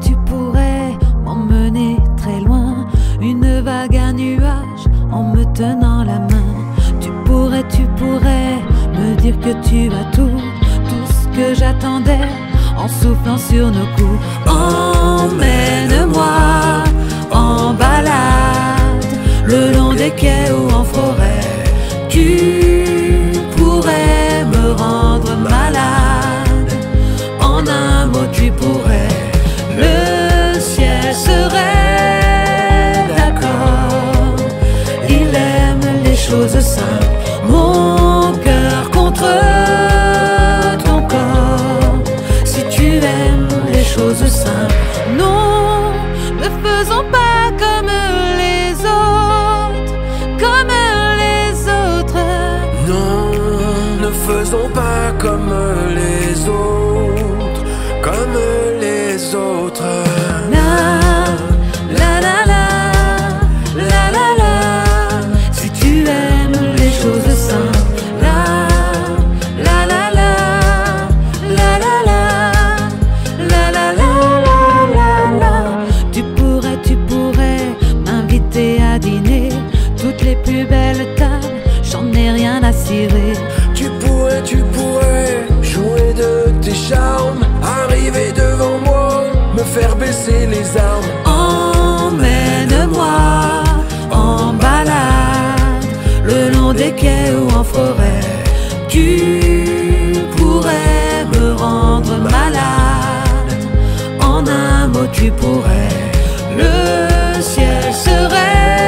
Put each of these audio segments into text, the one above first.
tu pourrais m'emmener très loin. Une vague à nuages en me tenant la main. Tu pourrais, tu pourrais me dire que tu as tout, tout ce que j'attendais en soufflant sur nos coups. Oh, mais. Non, ne faisons pas comme les autres, comme les autres. Non, ne faisons pas comme les autres, comme les autres. Tu pourrais me rendre malade. En un mot, tu pourrais. Le ciel serait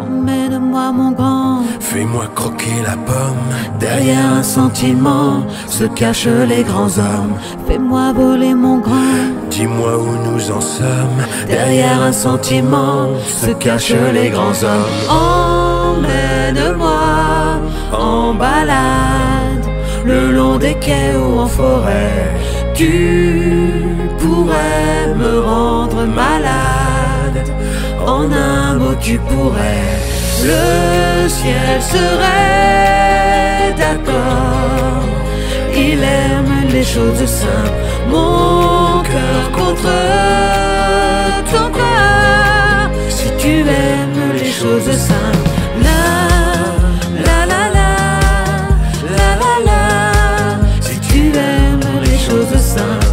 Emmène-moi mon grand. Fais-moi croquer la pomme. Derrière un sentiment se cachent les grands hommes. Fais-moi voler mon grand. Dis-moi où nous en sommes. Derrière un sentiment se cachent les grands hommes. Emmène-moi en balade le long des quais ou en forêt. Tu pourrais me rendre malade. En un mot, tu pourrais. Le ciel serait d'accord. Il aime les choses simples. Mon cœur contre ton cœur. Si tu aimes les choses simples. La, la, la, si tu aimes les choses simples,